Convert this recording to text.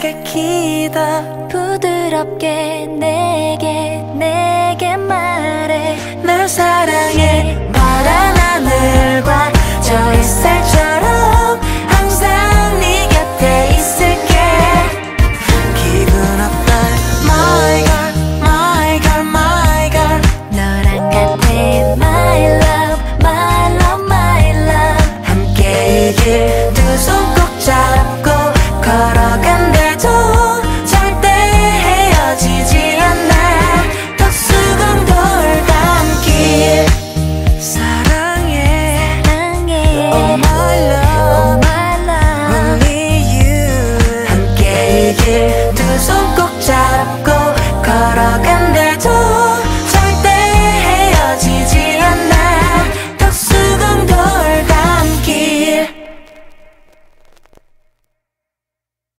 내게 기다. 부드럽게 내게 내게 말해. 널 사랑해. 바란 하늘과 저 햇살처럼 항상 네 곁에 있을게. 기분 어때 My girl my girl my girl 너랑 같은 my love my love my love. 함께 이길 두손 손꼭 잡고 걸어가.